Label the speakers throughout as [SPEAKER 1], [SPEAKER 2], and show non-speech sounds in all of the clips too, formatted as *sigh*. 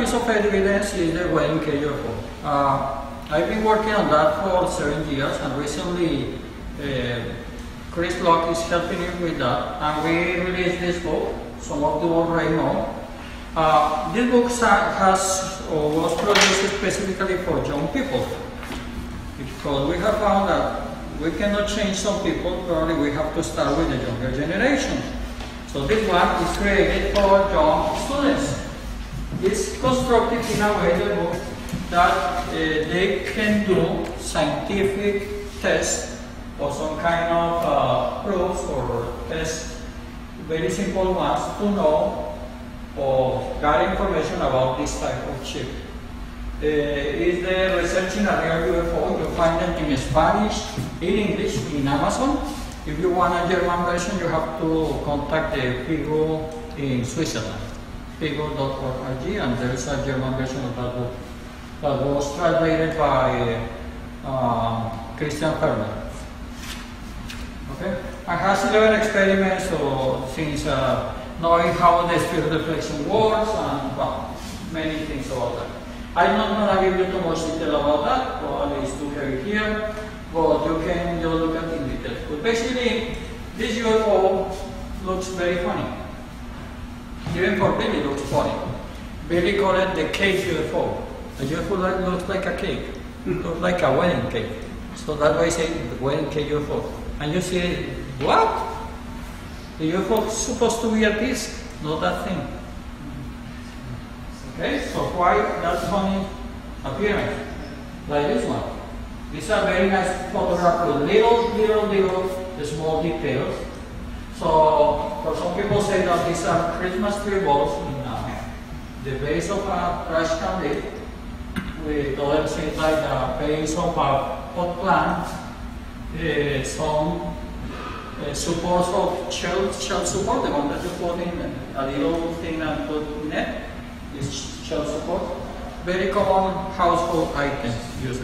[SPEAKER 1] Piece of evidence is the cage UFO. Uh, I've been working on that for seven years, and recently uh, Chris Locke is helping me with that. And we released this book. Some of you already know. Uh, this book has or was produced specifically for young people because we have found that we cannot change some people. Probably we have to start with the younger generation. So this one is created for young students. It's constructed in a way that, uh, they can do scientific tests or some kind of uh, proofs or tests, very simple ones, to know or get information about this type of chip. Uh, is the research in a real UFO. You find them in Spanish, in English, in Amazon. If you want a German version, you have to contact the FIGU in Switzerland, figu.org, and there is a German version of that book that was translated by uh, Christian Frehner. Okay? And has 11 experiments so since uh, knowing how the sphere deflection works and well, many things about that. I'm not going to give you too much detail about that, probably it's too heavy here, but you can just look at it in detail. But basically, this UFO looks very funny. Even for Billy, looks funny. Billy called it the cake UFO. A UFO that looks like a cake, looks like a wedding cake. So that's why I say wedding cake UFO. And you say, what? The UFO supposed to be a disc, not that thing. Okay, so why that funny appearance? Like this one. These are very nice photographs with little, little, little small details. So, for some people say that these are Christmas tree balls in uh, the base of a trash can lid with other things like the base of a pot plant, uh, some uh, supports of shell, shell support, the one that you put in a little thing and put in it is shell support. Very common household items used.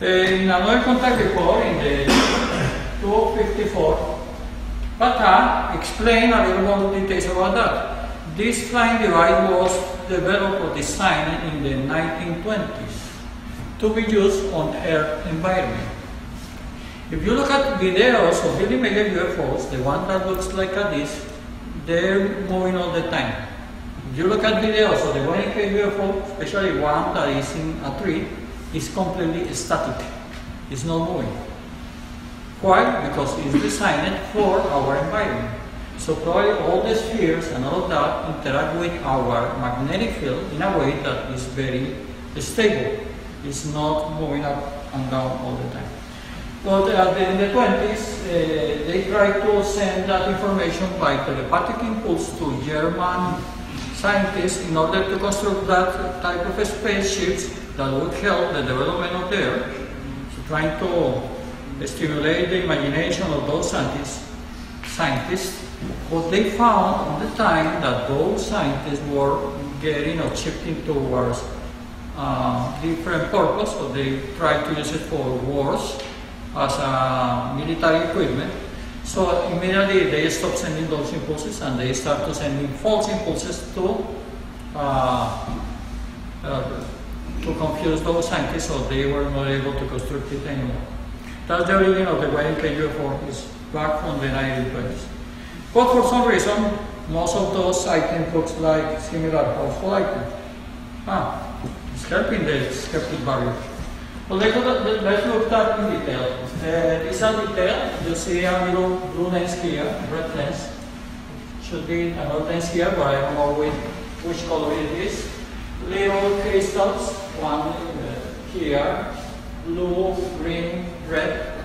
[SPEAKER 1] Uh, in another contact report in the *coughs* 254, Ptaah explain a little more details about that. This flying device was developed or designed in the 1920s to be used on Earth environment. If you look at videos of really mega UFOs, the one that looks like disc, they're moving all the time. If you look at videos of the one UFO, especially one that is in a tree, is completely static. It's not moving. Why? Because it's designed for our environment. So probably all the spheres and all of that interact with our magnetic field in a way that is very stable. It's not moving up and down all the time. But in the 20s, uh, they tried to send that information by telepathic impulse to German scientists in order to construct that type of spaceships that would help the development of the Earth. So trying to stimulate the imagination of those scientists. scientists. They found at the time that those scientists were getting or shifting towards uh, different purpose, so they tried to use it for wars as a military equipment. So immediately they stopped sending those impulses and they started sending false impulses to uh, uh, to confuse those scientists so they were not able to construct it anymore. That's the origin of the YMK UFO is back from the 1920s. But for some reason, most of those items look like similar household items. Ah, it's helping the skeptic barrier. Well, let's look, at in detail. Uh, this is detail. You see a little blue lens here, red lens. Should be another lens here, but I don't know which, which color it is. Little crystals, one uh, here, blue, green, red.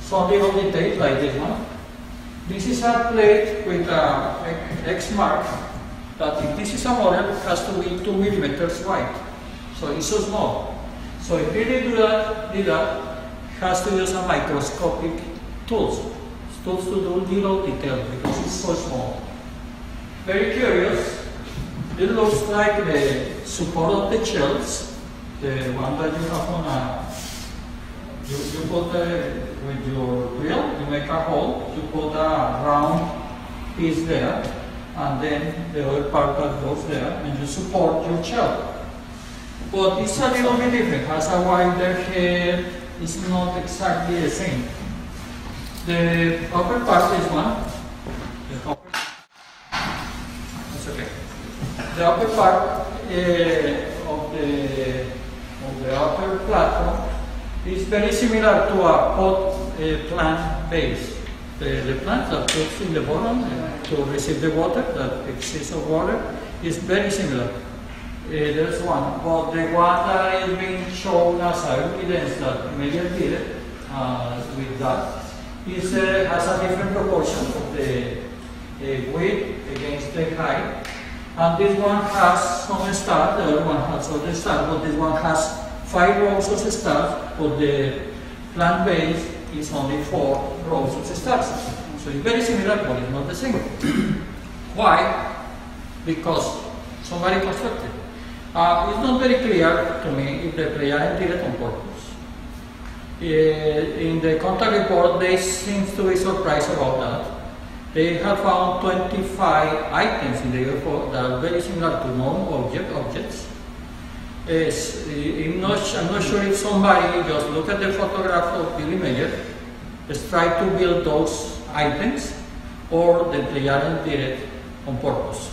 [SPEAKER 1] Some little details like this one. This is a plate with a X mark that if this is a model, it has to be 2 millimeters wide. So it's so small. So if you really do that, do that, has to use a microscopic tools, tools to do little detail because it's so small. Very curious. It looks like the support of the shells, the one that you have on a, you, you put the, with your drill, you make a hole, you put a round piece there, and then the other part that goes there, and you support your child. But it's a little bit different. Has a wider head. It's not exactly the same. The upper part is one. The upper. That's okay. The upper part uh, of the of the upper platform is very similar to a pot uh, plant base. The, the that puts in the bottom uh, to receive the water, that excess of water, is very similar. Uh, there's one, but the one is being shown as evidence that Meier did it uh, with that is, uh, has a different proportion of the uh, width against the height. And this one has some stars, the other one has other stars, but this one has five rows of stars, but the plant base is only four rows of stars. So it's very similar, but it's not the same. *clears throat* Why? Because somebody constructed. Uh, it's not very clear to me if the player did it on purpose. Uh, in the contact report, they seem to be surprised about that. They have found 25 items in the UFO that are very similar to known object, objects. I'm, not, I'm not sure if somebody just look at the photograph of Billy Meier, just try to build those items, or they the player did it on purpose.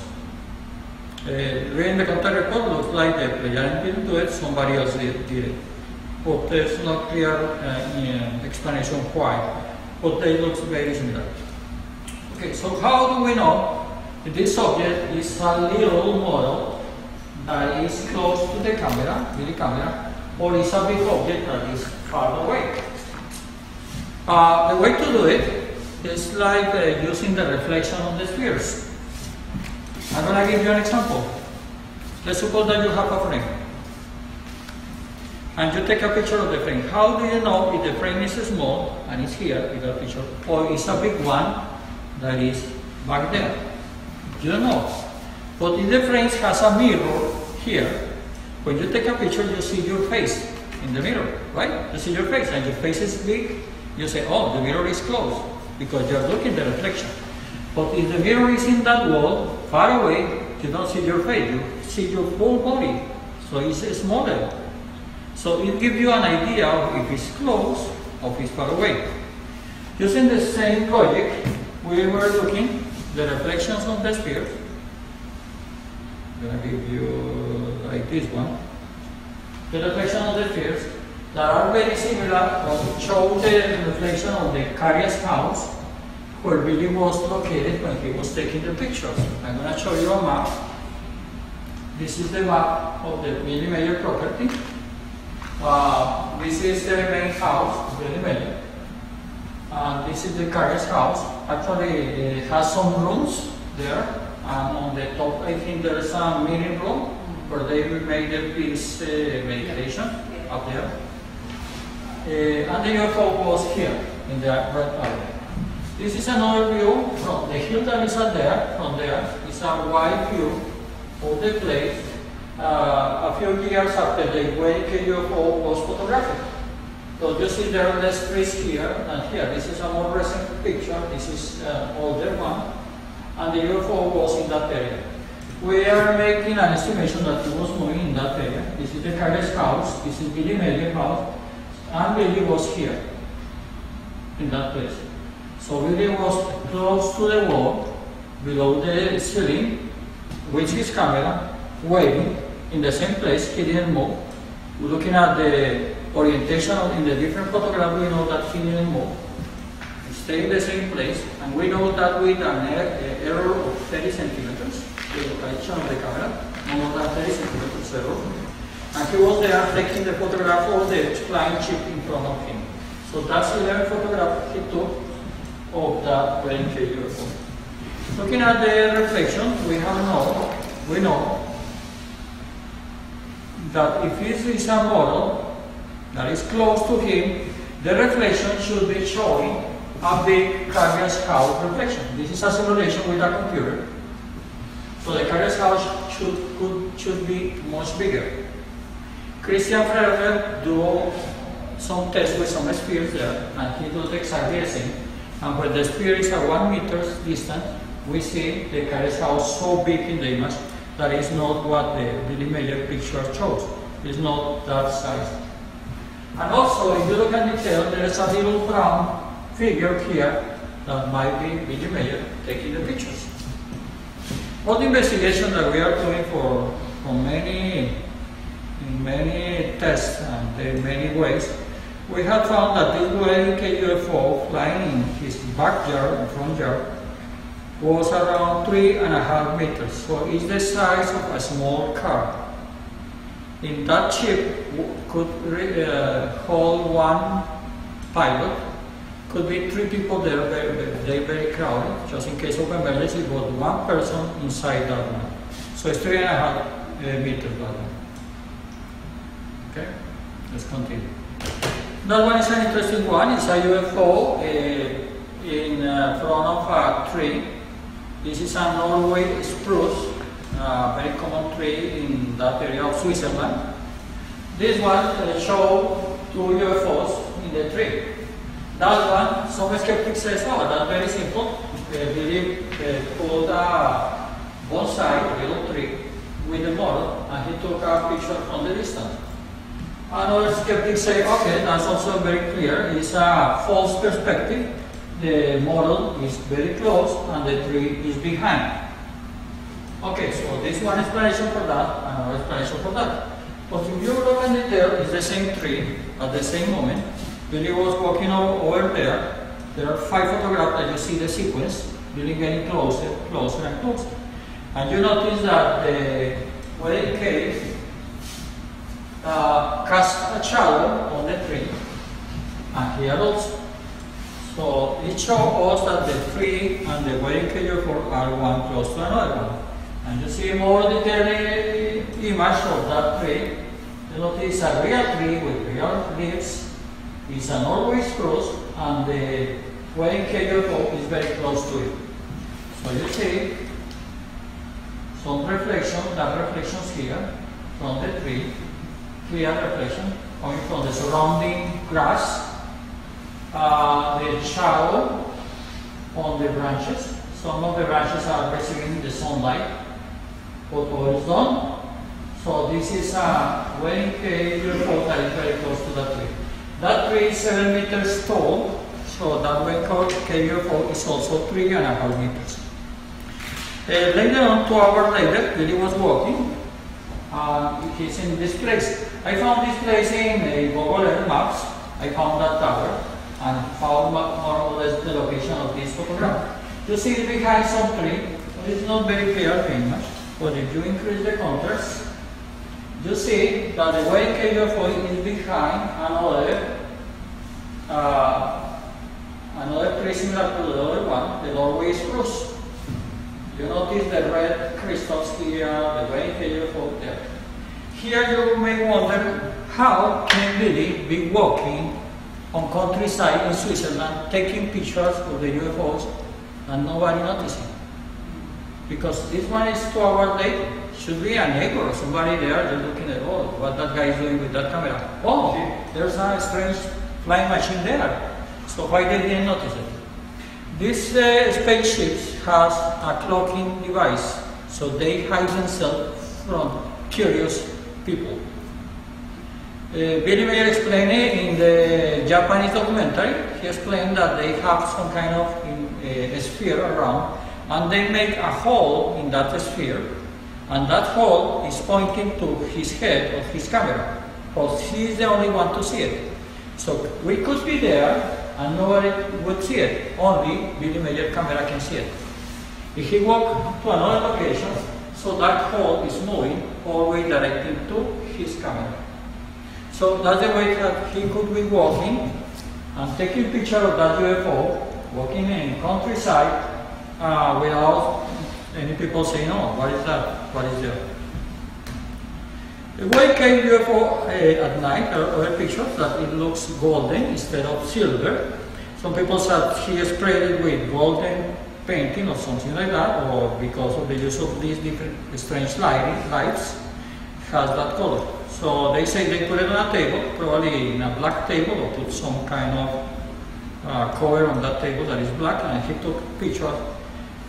[SPEAKER 1] Uh, reading the contact report looks like the player didn't do it, somebody else did, did it. But there's not clear uh, explanation why, but they look very similar. Okay, so how do we know this object is a little model that is close to the camera, with the camera, or is a big object that is far away? Uh, the way to do it is like uh, using the reflection of the spheres. I'm going to give you an example. Let's suppose that you have a frame. And you take a picture of the frame. How do you know if the frame is small and it's here, you got a picture, or it's a big one that is back there? You don't know. But if the frame has a mirror here, when you take a picture, you see your face in the mirror, right? You see your face, and your face is big. You say, oh, the mirror is close because you're looking at the reflection. But if the mirror is in that wall, far away, you don't see your face, you see your whole body. So it's smaller. So it gives you an idea of if it's close or if it's far away. Using the same logic, we were looking the reflections on the sphere. I'm gonna give you like this one. The reflection of the spheres that are very similar, show the reflection of the Carias house where Billy was located when he was taking the pictures. I'm going to show you a map. This is the map of the Billy Meier property. Uh, this is the main house, Billy Meier. And this is the Carias house. Actually, it has some rooms there. And on the top, I think there's a meeting room where they made the peace uh, meditation up there. Uh, and the UFO was here in the red area. This is another view from the hill that is there, from there. It's a wide view of the place uh, a few years after the way UFO was photographed. So you see there are less trees here and here. This is a more recent picture. This is an older one. And the UFO was in that area. We are making an estimation that it was moving in that area. This is the Carlos house. This is Billy Meier house. And Billy was here, in that place. So Billy was close to the wall, below the ceiling, with his camera, waiting in the same place, he didn't move. Looking at the orientation in the different photographs, we know that he didn't move. He stayed in the same place, and we know that with an er error of 30 centimeters, the location of the camera, more than 30 centimeters error. And he was there taking the photograph of the flying chip in front of him. So that's the 11 photograph he took of that plane UFO. Looking at the reflection, we have know, we know that if this is a model that is close to him, the reflection should be showing a the Carias house reflection. This is a simulation with a computer. So the Carias house should, could, should be much bigger. Christian Frehner do some tests with some spheres there, and he does exactly the same. And when the sphere is at one meter distance, we see the carriage house so big in the image that is not what the Billy Meier picture shows. It's not that size. And also, if you look at detail, there is a little brown figure here that might be Billy Meier taking the pictures. The investigation that we are doing for, for many, in many tests and in many ways, we have found that this Wedding UFO flying in his backyard, front yard, was around three and a half meters. So it's the size of a small car. In that ship could uh, hold one pilot, could be three people there, very, very, very crowded, just in case of emergency, but one person inside that one. So it's three and a half uh, meters that one. Okay, let's continue. That one is an interesting one. It's a UFO uh, in uh, front of a tree. This is a Norway spruce, a very common tree in that area of Switzerland. This one uh, show two UFOs in the tree. That one, some skeptics say, oh, that's very simple. Uh, Billy uh, pulled a bonsai, tree, with the model, and he took a picture from the distance. Another skeptic say, okay, that's also very clear. It's a false perspective. The model is very close and the tree is behind. Okay, so this one explanation for that, another explanation for that. But if you look in detail, it's the same tree at the same moment. Billy was walking over there. There are five photographs that you see the sequence, Billy getting closer, closer and closer. And you notice that the wedding cake uh, cast a shadow on the tree and here also. So it shows us that the tree and the wedding cake are one close to another one. And you see more detailed image of that tree. You notice a real tree with real leaves. It's an always spruce and the wedding cake is very close to it. So you see some reflection, that reflections here from the tree clear reflection coming from the surrounding grass, uh, the shadow on the branches. Some of the branches are receiving the sunlight. Photo is done. So this is a wedding UFO that is very close to that tree. That tree is 7 meters tall, so that wedding cake UFO is also 3 and a half meters. Uh, later on, two hours later, Billy was walking. Uh, he's in this place. I found this place in uh, Google Earth Maps. I found that tower and found more or less the location of this photograph. You see it behind some tree. It's not very clear much, but if you increase the contrast, you see that the white KUFO is behind another uh, another tree similar to the other one, the Norway spruce. You notice the red crystals here, the white KUFO there. Here you may wonder how can Billy be walking on countryside in Switzerland taking pictures of the UFOs and nobody noticing. Because this one is two hours late, should be a neighbor or somebody there just looking at oh what that guy is doing with that camera. Oh, there's a strange flying machine there. So why they didn't notice it? This uh, spaceship has a clocking device, so they hide themselves from curious people. Uh, Billy Meier explained it in the Japanese documentary. He explained that they have some kind of uh, sphere around and they make a hole in that sphere and that hole is pointing to his head of his camera because he is the only one to see it. So we could be there and nobody would see it. Only Billy Meier camera can see it. If he walk to another location, so that hole is moving always directly to his camera. So that's the way that he could be walking and taking picture of that UFO, walking in countryside uh, without any people saying, oh, what is that? What is that? The way came UFO uh, at night, there are other pictures that it looks golden instead of silver. Some people said he sprayed it with golden painting or something like that, or because of the use of these different strange lighting, lights, has that color. So they say they put it on a table, probably in a black table, or put some kind of uh, cover on that table that is black, and he took picture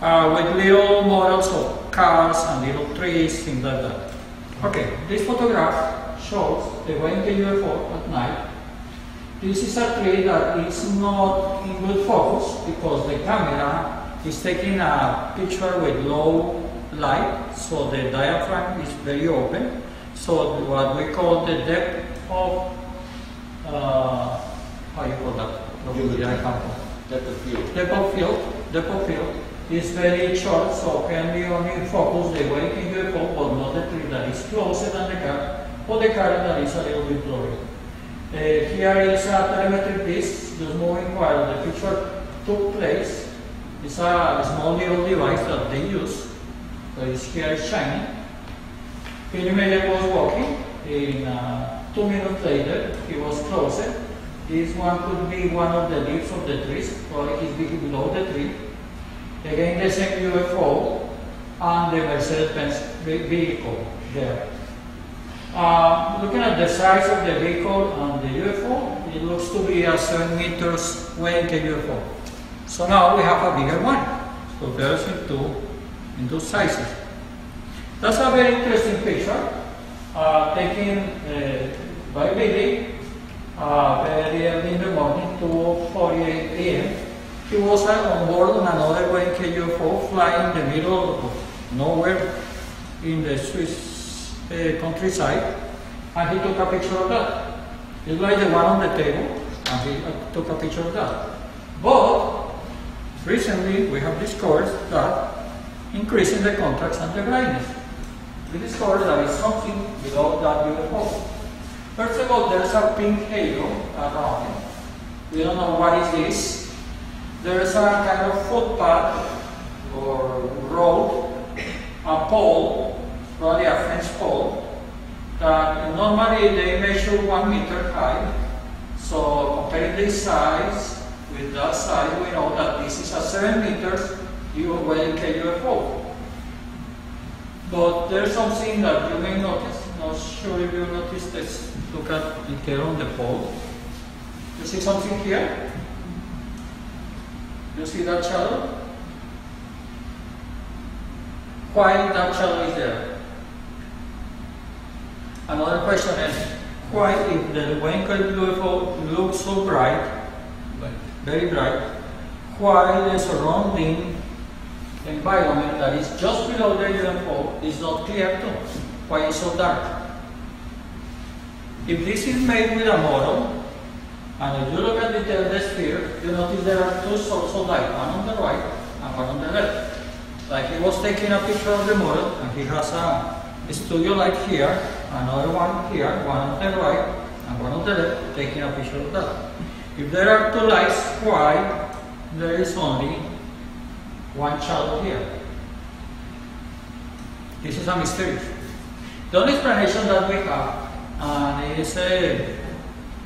[SPEAKER 1] uh, with little models of cars and little trees, things like that. Okay, this photograph shows the Wenke UFO at night. This is a tree that is not in good focus because the camera is taking a picture with low light, so the diaphragm is very open. So what we call the depth of, uh, how you call that?
[SPEAKER 2] Field.
[SPEAKER 1] Yeah, I can't-
[SPEAKER 2] Depth of field.
[SPEAKER 1] Depth of field, depth of field is very short, so can be only focus the Wenke UFO, but not the tree that is closer than the car, or the car that is a little bit blurry. Uh, here is a telemetric disc just moving while the picture took place. It's a small little device that they use. So it's here is shining. Miller was walking. In uh, two minutes later, he was closer. This one could be one of the leaves of the trees, probably he's be- below the tree. Again, the same UFO and the Mercedes-Benz vehicle there. Uh, looking at the size of the vehicle and the UFO, it looks to be a 7 meters Wenke UFO. So now we have a bigger one. So in two, in two sizes. That's a very interesting picture, uh, taken uh, by Billy uh, very early in the morning, 2.48 a.m. He was on board on another Wenke UFO flying in the middle of nowhere in the Swiss uh, countryside, and he took a picture of that. It's like the one on the table, and he uh, took a picture of that. But recently we have discovered that increasing the contrast and the brightness, we discovered is something below that UFO. First of all, there's a pink halo around it. We don't know what is this. There's a kind of footpath or road, a pole, probably a fence pole, that normally they measure one meter high. So comparing this size with that size, we know that this is a seven meters Wenke UFO. But there's something that you may notice. Not sure if you noticed this. Look at it there on the pole. You see something here? You see that shadow? Why that shadow is there? Another question is, why if the Wenke UFO looks so bright, very bright, why the surrounding environment that is just below the UFO is not clear too? Why is so dark? If this is made with a model, and if you look at the, the sphere, you notice there are two sources of light, one on the right and one on the left. Like he was taking a picture of the model, and he has a studio light here, another one here, one on the right and one on the left, taking a picture of that. If there are two lights, why there is only one shadow here? This is a mystery. The only explanation that we have, and is uh,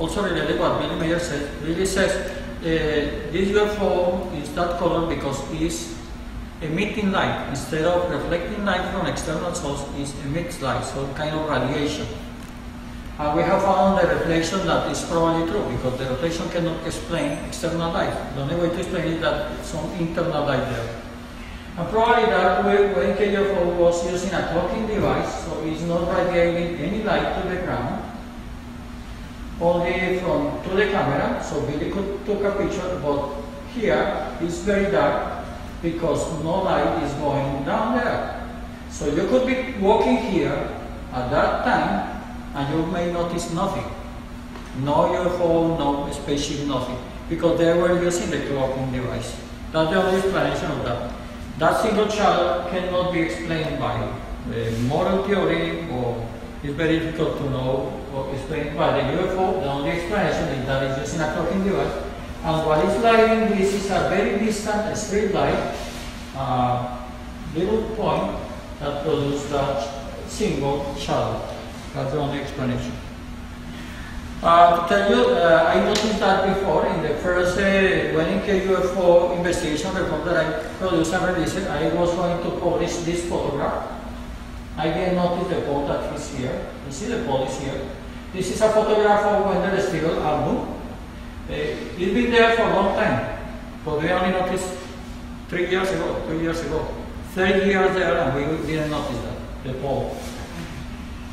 [SPEAKER 1] also related what Billy Meier said, Billy says uh, this UFO is that color because it's emitting light instead of reflecting light from external source is emits light, so kind of radiation. And we have found the reflection that is probably true because the reflection cannot explain external light. The only way to explain it is that some internal light there. And probably that way when KFO was using a clocking device, so it's not radiating any light to the ground, only from to the camera, so Billy could took a picture, but here it's very dark because no light is going down there. So you could be walking here at that time and you may notice nothing. No UFO, no spaceship, nothing. Because they were using the clocking device. That's the only explanation of that. That single shadow cannot be explained by uh, model theory or it's very difficult to know or explain why the UFO. The only explanation is that it's using a clocking device. And what is lighting this is a very distant street light, uh, little point that produces that single shadow. That's the only explanation. Uh, to tell you, uh, I noticed that before in the first uh, Wenke UFO investigation report that I produced and released, I was going to publish this photograph. I didn't notice the pole that is here. You see the pole is here. This is a photograph of Wendell Stiebel album. Uh, it's been there for a long time, but we only noticed three years ago, two years ago. 30 years there and we didn't notice that, the pole.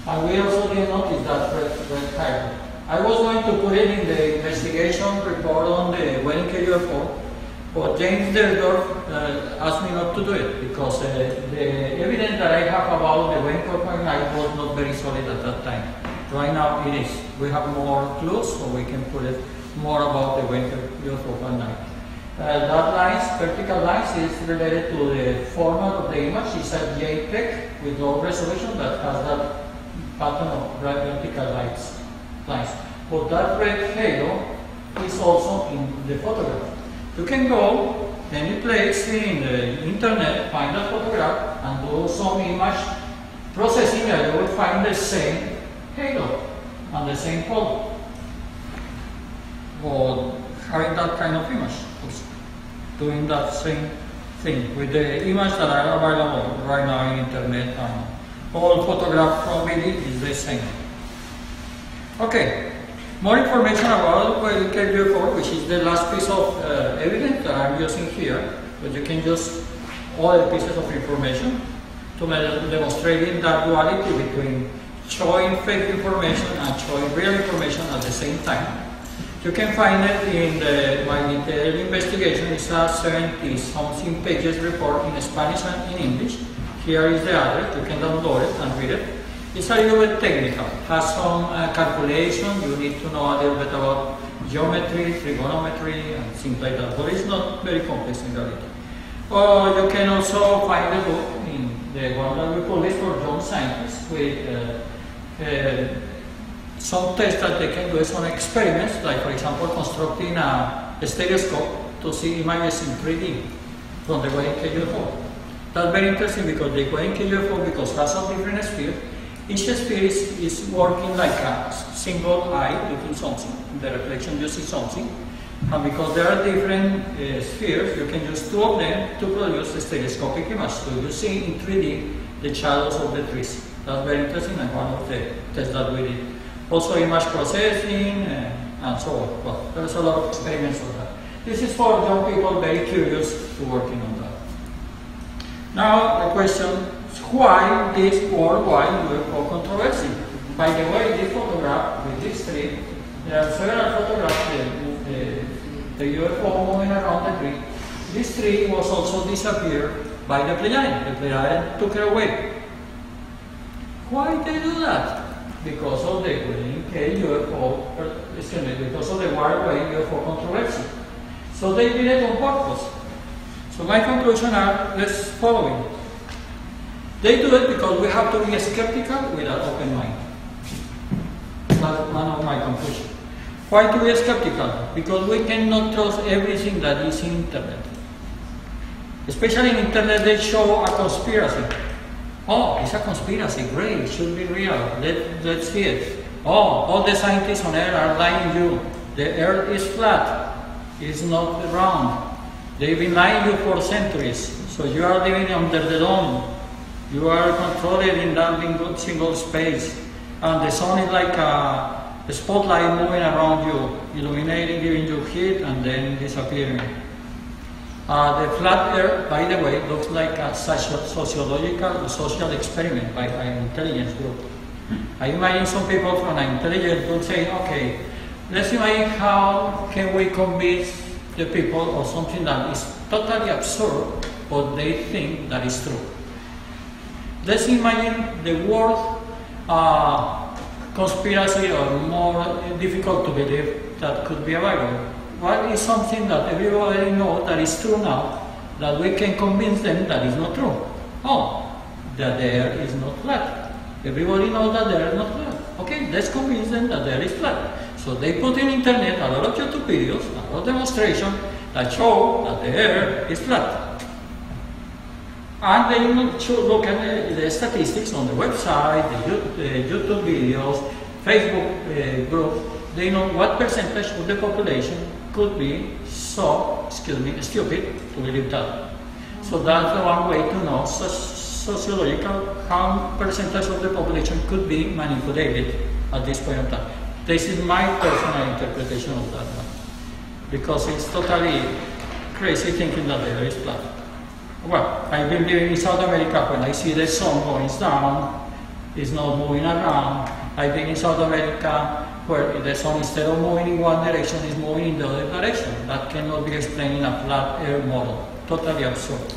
[SPEAKER 1] And we also didn't notice that red, red tire. I was going to put it in the investigation report on the wedding UFO, James Deardorff uh, asked me not to do it because uh, the evidence that I have about the wedding night was not very solid at that time. Right now it is. We have more clues, so we can put it more about the wedding UFO night. Uh, that lines, vertical lines, is related to the format of the image. It's a JPEG with low resolution that has that pattern of vertical lines. But that red halo is also in the photograph. You can go any place in the internet, find a photograph, and do some image processing, and you will find the same halo and the same color. Or having that kind of image, doing that same thing with the image that are available right now in internet and all photograph probably is the same. Okay, more information about KUFO, which is the last piece of uh, evidence that I'm using here, but you can use all the pieces of information to demonstrate that duality between showing fake information and showing real information at the same time. You can find it in the, my detailed investigation. It's a 70 something pages report in Spanish and in English. Here is the address. You can download it and read it. It's a little bit technical. Has some uh, calculation. You need to know a little bit about geometry, trigonometry, and things like that. But it's not very complex in reality. Or you can also find the book in the one that we published for young scientists with uh, uh, some tests that they can do some experiments, like for example constructing a, stereoscope to see images in 3D from the Wayne UFO. That's very interesting because the Wayne UFO, because has a different sphere, each sphere is, is working like a single eye looking something, the reflection you see something, and because there are different uh, spheres, you can use two of them to produce a stereoscopic image. So you see in 3D the shadows of the trees. That's very interesting and one of the tests that we did also image processing and, and so on. Well, there's a lot of experiments on that. This is for young people very curious to working on that. Now the question why this worldwide UFO controversy? By the way, this photograph with this tree, there are several photographs of the, the UFO moving around the tree. This tree was also disappeared by the Pleiadian. The Pleiadian took it away. Why they do that? because of the Green K UFO, excuse me, because of the Worldwide UFO controversy. So they did it on purpose. So my conclusion are let's following. They do it because we have to be skeptical with an open mind. That's one of my conclusions. Why to be skeptical? Because we cannot trust everything that is in internet. Especially in internet, they show a conspiracy. Oh, it's a conspiracy. Great, it should be real. Let, let's see it. Oh, all the scientists on Earth are lying you. The Earth is flat. It's not round. They've been lying you for centuries. So you are living under the dome. You are controlled in that single space. And the sun is like a, a spotlight moving around you, illuminating, giving you heat, and then disappearing. Uh, the flat earth, by the way, looks like a sociological, social experiment by an intelligence group. I imagine some people from an intelligence group saying, okay, let's imagine how can we convince the people of something that is totally absurd, but they think that is true. Let's imagine the world uh, conspiracy or more difficult to believe that could be available what is something that everybody knows that is true now, that we can convince them that is not true? Oh, that the earth is not flat. Everybody knows that the earth is not flat. Okay, let's convince them that the earth is flat. So they put in internet a lot of YouTube videos, a lot of demonstrations that show that the earth is flat. And they should look at the, the, statistics on the website, the, YouTube videos, Facebook uh, group. They know what percentage of the population could be so, excuse me, stupid to believe that. So that's one way to know sociological how percentage of the population could be manipulated at this point of time. This is my personal interpretation of that. Because it's totally crazy thinking that the earth is flat. Well, I've been living in South America when I see the sun going down, it's not moving around. I've been in South America where the sun instead of moving in one direction is moving in the other direction. That cannot be explained in a flat earth model. Totally absurd.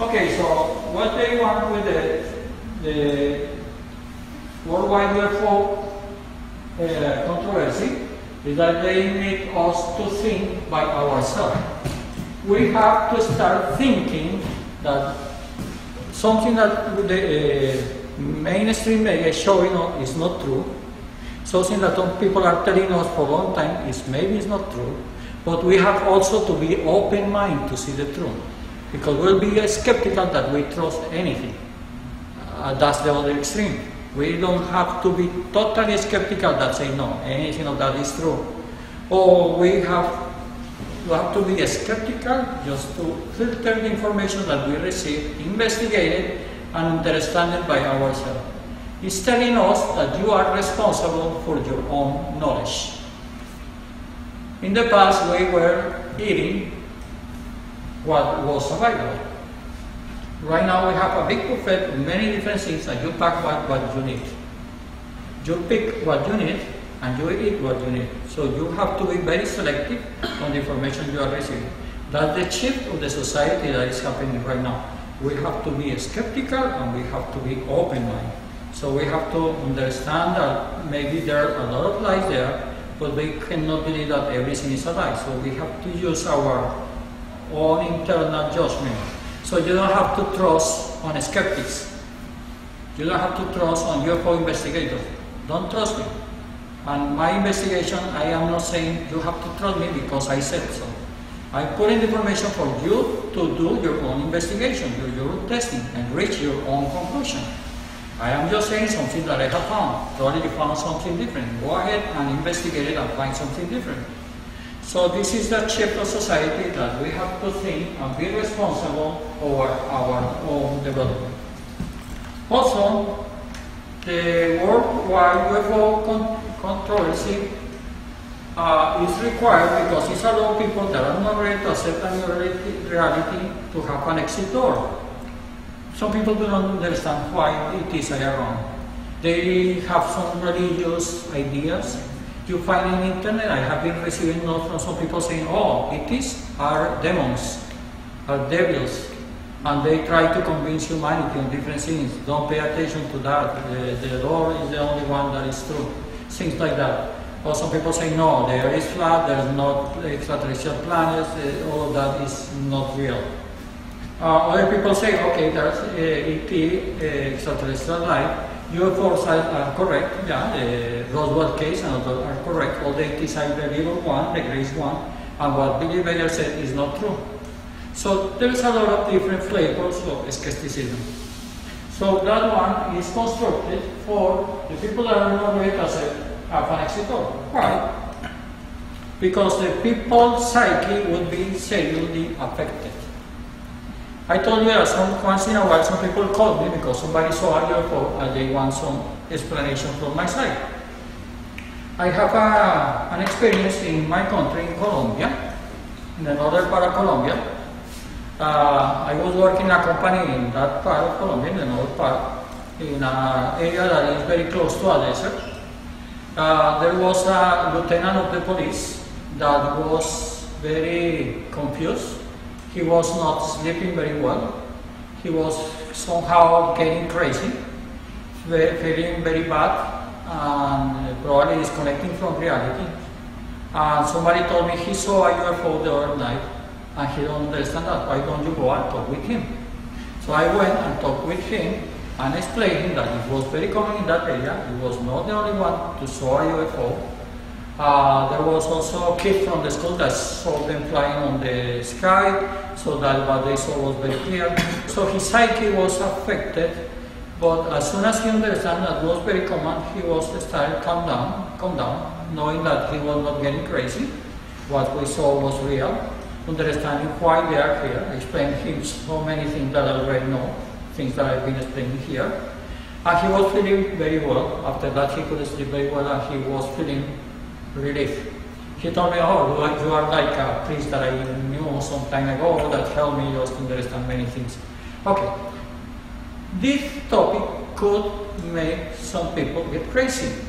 [SPEAKER 1] Okay, so what they want with the, the worldwide UFO uh, controversy is that they make us to think by ourselves. We have to start thinking that something that the uh, mainstream media is showing is not true, something that people are telling us for a long time is maybe it's not true, but we have also to be open mind to see the truth, because we'll be skeptical that we trust anything. Uh, that's the other extreme. We don't have to be totally skeptical that say no, anything of that is true. Or we have we have to be skeptical just to filter the information that we receive, investigate it, and understand it by ourselves. It's telling us that you are responsible for your own knowledge. In the past, we were eating what was available. Right now, we have a big buffet with many different things, and you pack what, what you need. You pick what you need, and you eat what you need. So you have to be very selective on the information you are receiving. That's the shift of the society that is happening right now. We have to be skeptical and we have to be open-minded. So we have to understand that maybe there are a lot of lies there, but we cannot believe that everything is a lie. So we have to use our own internal judgment. So you don't have to trust on skeptics. You don't have to trust on UFO investigators. Don't trust me. And my investigation, I am not saying you have to trust me because I said so. I put in information for you to do your own investigation, do your own testing, and reach your own conclusion. I am just saying something that I have found. Probably you found something different. Go ahead and investigate it and find something different. So this is the shift of society that we have to think and be responsible for our own development. Also, the worldwide UFO controversy uh, is required because it allows people that are not ready to accept a new reality to have an exit door. Some people do not understand why it is wrong. They have some religious ideas. You find in internet, I have been receiving notes from some people saying, oh, it is our demons, our devils, and they try to convince humanity on different things. Don't pay attention to that. The, the Lord is the only one that is true. Things like that. Or some people say, no, the is flat, there's not extraterrestrial planets, uh, all of that is not real. Uh, other people say, okay, there's uh, ET, uh, extraterrestrial life. UFOs are, are correct, yeah, the Roswell case and others are correct. All the ETs are the little one, the grace one, and what Billy Meier said is not true. So there's a lot of different flavors of skepticism. So that one is constructed for the people that are not to accept have an exit door. Why? Because the people's psyche would be seriously affected. I told you that some, once in a while some people call me because somebody saw a UFO and they want some explanation from my side. I have a, an experience in my country, in Colombia, in the northern part of Colombia. Uh, I was working in a company in that part of Colombia, in the north part, in an area that is very close to a desert. Uh, there was a lieutenant of the police that was very confused he was not sleeping very well. He was somehow getting crazy, feeling very bad, and probably disconnecting from reality. And somebody told me he saw a UFO the other night, and he don't understand that. Why don't you go and talk with him? So I went and talked with him and explained him that it was very common in that area. He was not the only one to saw a UFO. Uh, there was also a kid from the school that saw them flying on the sky, so that what they saw was very clear. So his psyche was affected, but as soon as he understood that it was very common, he was started calm down, calm down, knowing that he was not getting crazy. What we saw was real, understanding why they are here, explain him so many things that I already know, things that I've been explaining here. And he was feeling very well. After that, he could sleep very well, and he was feeling relief. He told me, oh, you are, you are like a priest that I knew some time ago that helped me just understand many things. Okay. This topic could make some people get crazy.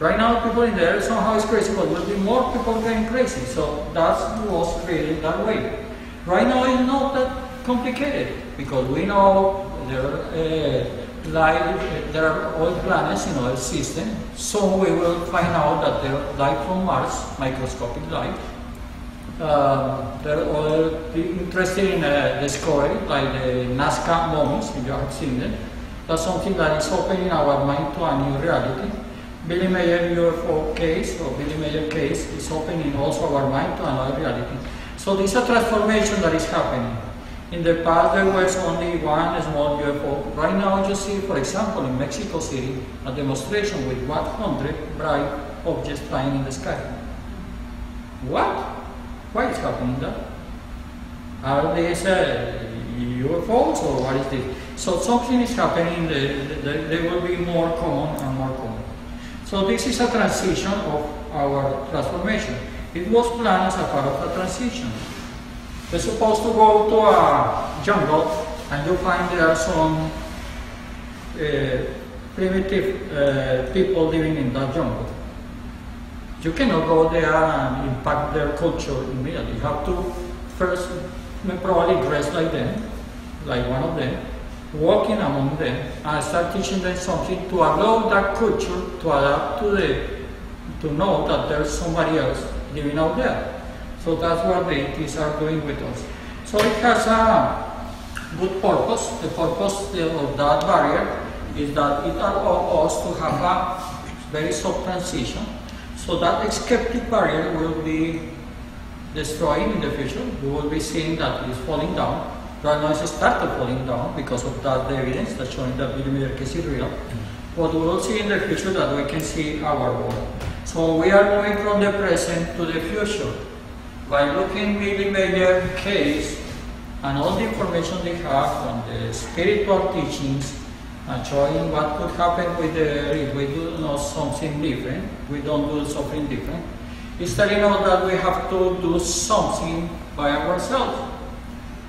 [SPEAKER 1] Right now, people in there somehow is crazy, but will be more people getting crazy. So that was created that way. Right now, it's not that complicated because we know there, uh, life, there are all planets in our system. So we will find out that there are light from Mars, microscopic life. Uh, there are other interested in uh, discovery, like the Nazca mummies, if you have seen them. That's something that is opening our mind to a new reality. Billy Meier UFO case, or Billy Meier case, is opening also our mind to another reality. So this is a transformation that is happening. In the past, there was only one small UFO. Right now, you see, for example, in Mexico City, a demonstration with 100 bright objects flying in the sky. What? Why is happening that? Are these uh, UFOs or what is this? So something is happening, the, the, they will be more common and more. So this is a transition of our transformation. It was planned as a part of the transition. You're supposed to go to a jungle and you find there are some uh, primitive uh, people living in that jungle. You cannot go there and impact their culture immediately. You have to first probably dress like them, like one of them, walking among them, and start teaching them something to allow that culture to adapt to the, to know that there's somebody else living out there. So that's what the ETs are doing with us. So it has a good purpose. The purpose of that barrier is that it allows us to have a very soft transition. So that skeptic barrier will be destroyed in the future. We will be seeing that it is falling down. Now it's started falling down because of that evidence that's showing that Billy Meier case is real. But we will see in the future that we can see our world. So we are moving from the present to the future by looking Billy Meier case and all the information they have on the spiritual teachings and showing what could happen with the if we do know something different, we don't do something different, is telling us that we have to do something by ourselves.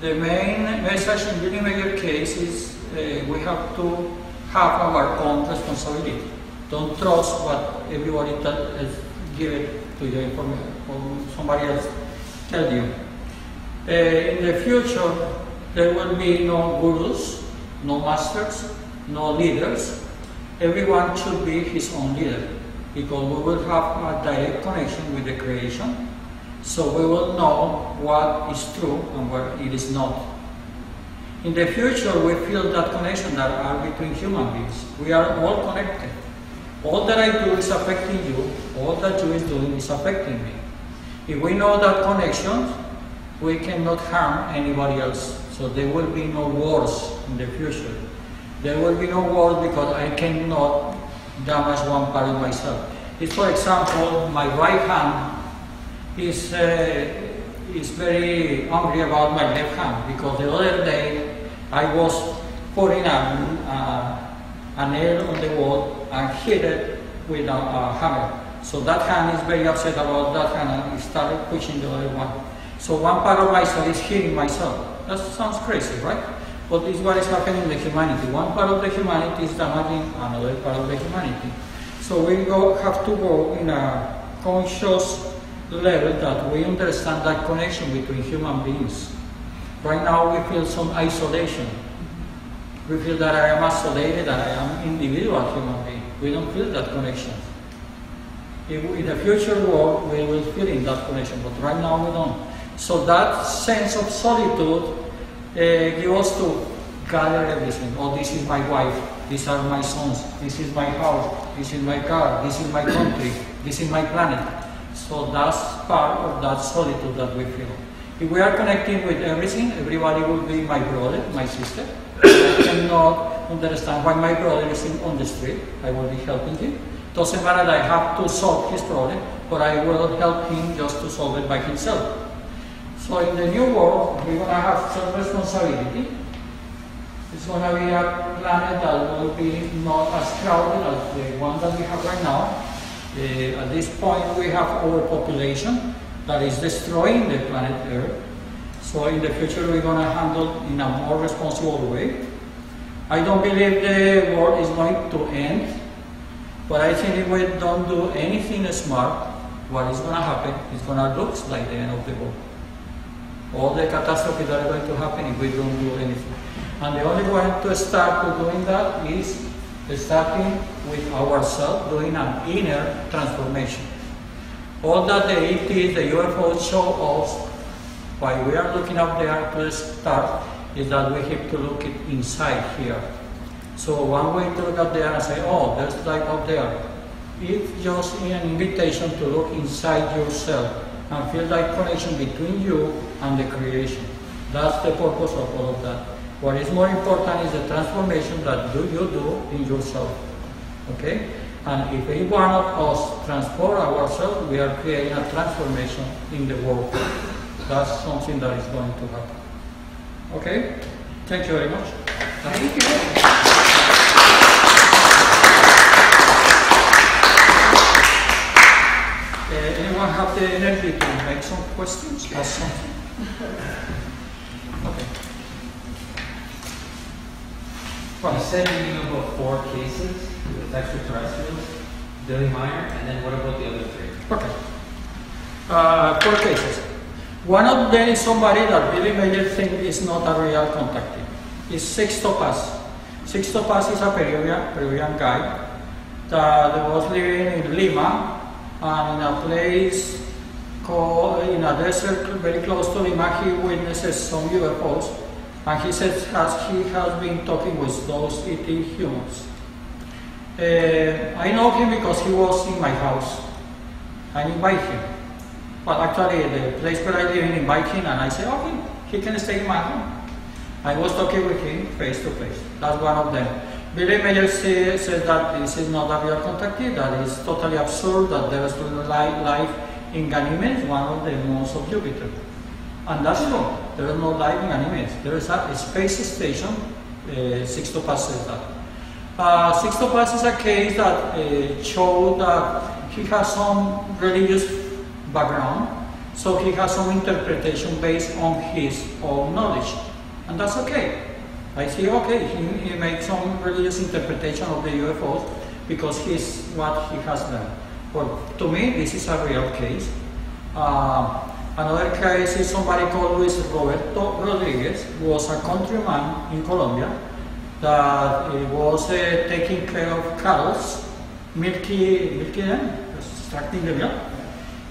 [SPEAKER 1] The main message in Billy Meier case is uh, we have to have our own responsibility. Don't trust what everybody has given to you from somebody else tell you. Uh, in the future, there will be no gurus, no masters, no leaders. Everyone should be his own leader because we will have a direct connection with the creation. So we will know what is true and what it is not. In the future, we feel that connection that are between human beings. We are all connected. All that I do is affecting you. All that you is doing is affecting me. If we know that connection, we cannot harm anybody else. So there will be no wars in the future. There will be no wars because I cannot damage one part of myself. If, for example, my right hand is, uh, is very angry about my left hand because the other day I was putting a, a, a nail on the wall and hit it with a, a hammer. So that hand is very upset about that hand and started pushing the other one. So one part of myself is hitting myself. That sounds crazy, right? But this is what is happening in the humanity. One part of the humanity is damaging another part of the humanity. So we go, have to go in a conscious level that we understand that connection between human beings. Right now we feel some isolation. We feel that I am isolated, that I am individual human being. We don't feel that connection. In the future world, we will feel in that connection, but right now we don't. So that sense of solitude uh, gives us to gather everything. Oh, this is my wife, these are my sons, this is my house, this is my car, this is my country, this is my planet. So that's part of that solitude that we feel. If we are connecting with everything, everybody will be my brother, my sister. I cannot understand why my brother is in, on the street. I will be helping him. Doesn't matter that I have to solve his problem, but I will help him just to solve it by himself. So in the new world, we're going to have some responsibility. It's going to be a planet that will be not as crowded as the one that we have right now. Uh, at this point, we have overpopulation that is destroying the planet Earth. So in the future, we're going to handle in a more responsible way. I don't believe the world is going to end, but I think if we don't do anything smart, what is going to happen is going to look like the end of the world. All the catastrophes that are going to happen if we don't do anything. And the only way to start doing that is starting with ourselves, doing an inner transformation. All that the ETs, the UFOs show us, why we are looking up there to start, is that we have to look it inside here. So one way to look up there and say, oh, there's light up there. It's just an invitation to look inside yourself and feel that connection between you and the creation. That's the purpose of all of that. What is more important is the transformation that do you do in yourself. Okay? And if any one of us transform ourselves, we are creating a transformation in the world. That's something that is going to happen. Okay? Thank you very much.
[SPEAKER 2] Thank you.
[SPEAKER 1] Uh, anyone have the energy to make some questions? Ask something? *laughs* Okay.
[SPEAKER 3] You said you knew about four cases with extraterrestrials, Billy Meier, and then what about the other three?
[SPEAKER 1] Uh, four cases. One of them is somebody that Billy Meier think is not a real contactee. It's Sixto Paz. Sixto Paz is a Peruvian, Peruvian guy that was living in Lima and in a place called, in a desert very close to Lima, he witnesses some UFOs and he says as he has been talking with those ET humans. Uh, I know him because he was in my house. I invite him. But actually, the place where I live in invite him, and I say, okay, he can stay in my home. I was talking with him face to face. That's one of them. Billy Meier say, says that this is not a real contactee, that is totally absurd, that there is life in Ganymedes, one of the moons of Jupiter. And that's true. There is no life in Ganymedes. There is a, space station, uh, Sixto Paz says that. Uh, Sixto Paz is a case that uh, showed that he has some religious background, so he has some interpretation based on his own knowledge, and that's okay. I see, okay, he, he makes some religious interpretation of the UFOs because he's what he has done. Well, to me, this is a real case. Uh, another case is somebody called Luis Roberto Rodriguez, who was a countryman in Colombia that was uh, taking care of cattle, milky, milky them, extracting the milk.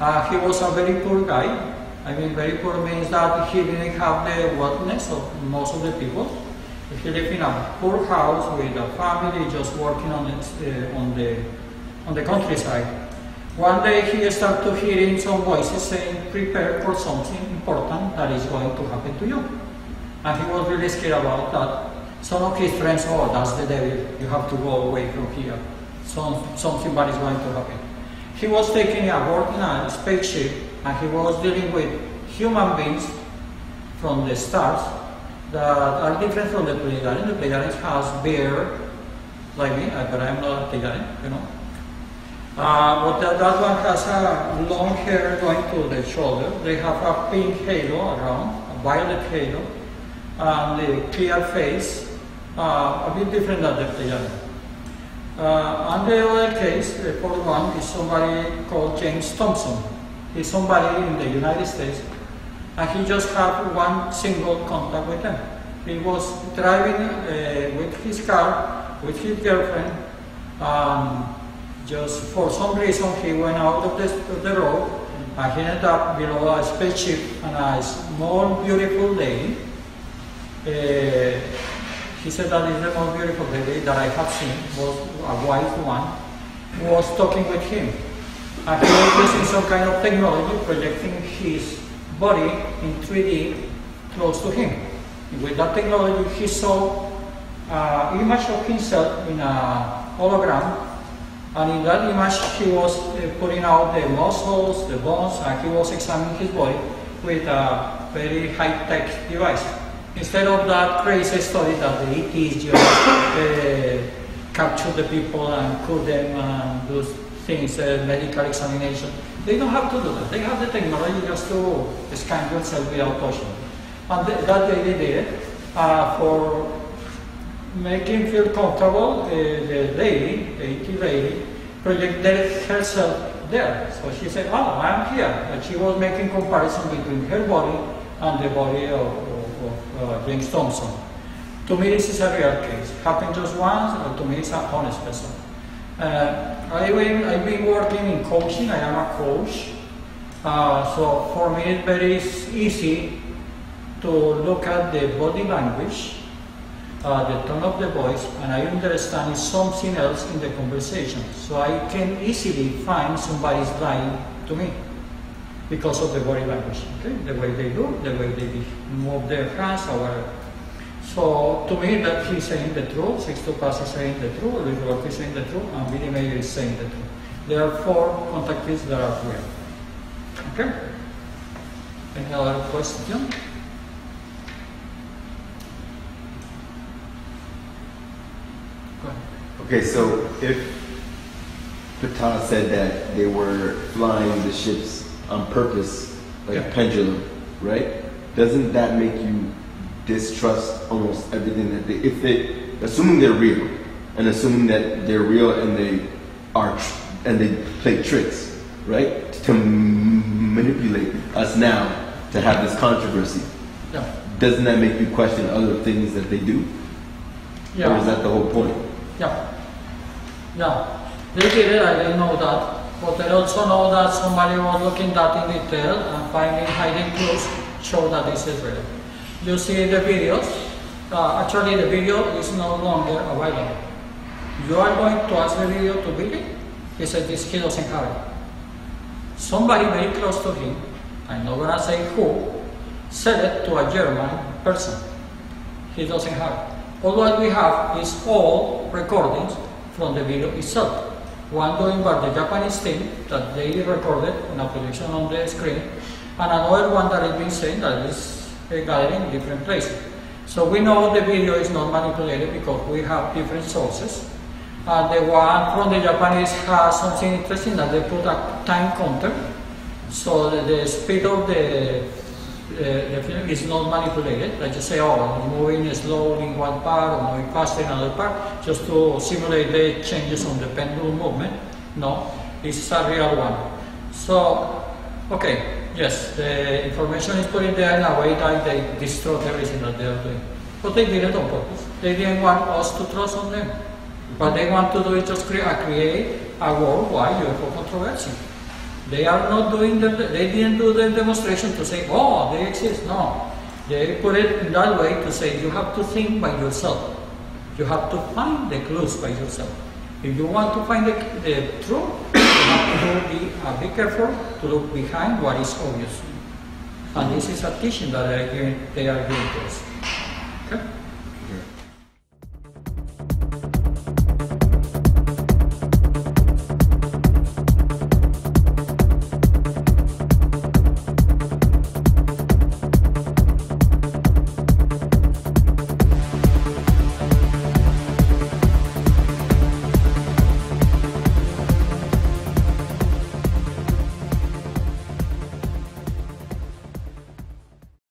[SPEAKER 1] Uh, he was a very poor guy. I mean, very poor means that he didn't have the wealthness of most of the people. He lived in a poor house with a family, just working on it, uh, on the on the countryside. One day he started to hearing some voices saying, "Prepare for something important that is going to happen to you." And he was really scared about that. Some of his friends, "Oh, that's the devil. You have to go away from here. Some, something bad is going to happen." He was taking a board in a spaceship, and he was dealing with human beings from the stars that are different from the Pleiadians. The Pleiadians has beard, like me, but I'm not a Pleiadian, you know. Uh, but that, that one has a long hair going to the shoulder. They have a pink halo around, a violet halo, and a clear face, uh, a bit different than the Pleiadian. Uh, and the other case, the fourth one, is somebody called James Thompson. He's somebody in the United States and he just had one single contact with them. He was driving uh, with his car, with his girlfriend, um, just for some reason he went out of the, of the road and he ended up below a spaceship and a small beautiful lady. Uh, he said that is the most beautiful lady that I have seen, was a white one, was talking with him. And he was using some kind of technology projecting his body in 3D close to him. With that technology, he saw an image of himself in a hologram, and in that image, he was uh, putting out the muscles, the bones, and he was examining his body with a very high-tech device. Instead of that crazy story that the ETs just uh, capture the people and cook them and do things, uh, medical examination. They don't have to do that. They have the technology just to scan yourself without touching. And th- that they did it uh, for making feel comfortable. Uh, the lady, the ET lady, projected herself there. So she said, "Oh, I'm here." And she was making comparison between her body and the body of, of, of uh, James Thompson. To me, this is a real case. Happened just once, but to me, it's a honest person. Uh, been, I've been working in coaching. I am a coach. Uh, so for me, it's very easy to look at the body language, uh, the tone of the voice, and I understand something else in the conversation. So I can easily find somebody's lying to me because of the body language, okay? The way they look, the way they move their hands, or whatever. So to me, that he's saying the truth. Sixto Paz is saying the truth. Luis Roque is saying the truth, and Billy Meier is saying the truth. There are four contactees that are real. Okay. Any other question? Go ahead.
[SPEAKER 4] Okay, so if Ptaah said that they were flying the ships on purpose, like
[SPEAKER 1] Yeah.
[SPEAKER 4] a pendulum, right? Doesn't that make you distrust almost everything that they, if they, assuming they're real, and assuming that they're real and they are, tr- and they play tricks, right? To m- manipulate us now to have this controversy.
[SPEAKER 1] Yeah.
[SPEAKER 4] Doesn't that make you question other things that they do?
[SPEAKER 1] Yeah.
[SPEAKER 4] Or is that the whole point?
[SPEAKER 1] Yeah. Yeah. They did it, I didn't know that. But I also know that somebody was looking that in detail and finding hiding clues show that this is real. You see the videos. Uh, actually, the video is no longer available. You are going to ask the video to Billy. He said this he doesn't have it. Somebody very close to him, I'm not gonna say who, said it to a German person. He doesn't have it. All what we have is all recordings from the video itself. One doing by the Japanese team that they recorded in a projection on the screen, and another one that has been saying that is uh, gathered in different places. So we know the video is not manipulated because we have different sources. And the one from the Japanese has something interesting that they put a time counter. So the, speed of the, Eh, the film is not manipulated. ¿eh? Like just say, oh, I'm moving slowly in one part or moving faster in another part, just to simulate the changes on the pendulum movement. No, is a real one. So, okay, yes, the information is put in there in a way that they distort everything that they are doing. But they did it on purpose. They didn't want us to trust on them. What they want to do is just create, create a worldwide UFO controversy. They are not doing the, they didn't do the demonstration to say, oh, they exist. No. They put it in that way to say you have to think by yourself. You have to find the clues by yourself. If you want to find the, the truth, you have to be, uh, be careful to look behind what is obvious. And this is a teaching that they are giving, they are giving to us. Okay?